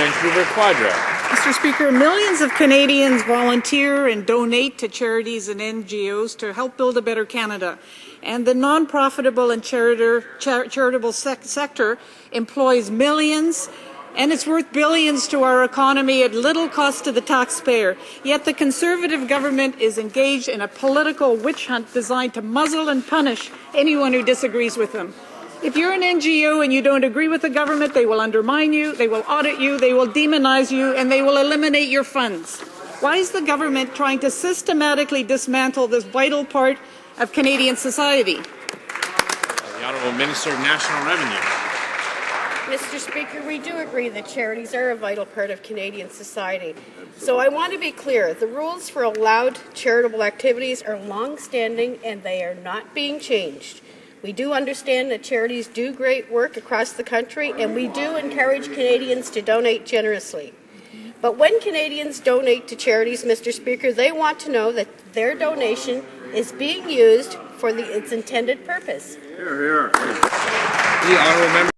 Vancouver Quadra. Mr. Speaker, millions of Canadians volunteer and donate to charities and NGOs to help build a better Canada. And the non-profitable and char charitable sec sector employs millions and it's worth billions to our economy at little cost to the taxpayer. Yet the Conservative government is engaged in a political witch hunt designed to muzzle and punish anyone who disagrees with them. If you're an NGO and you don't agree with the government, they will undermine you, they will audit you, they will demonize you, and they will eliminate your funds. Why is the government trying to systematically dismantle this vital part of Canadian society? The Honourable Minister of National Revenue. Mr. Speaker, we do agree that charities are a vital part of Canadian society. So I want to be clear, the rules for allowed charitable activities are long-standing and they are not being changed. We do understand that charities do great work across the country, and we do encourage Canadians to donate generously. But when Canadians donate to charities, Mr. Speaker, they want to know that their donation is being used for the, its intended purpose. Hear, hear. The Honourable Member.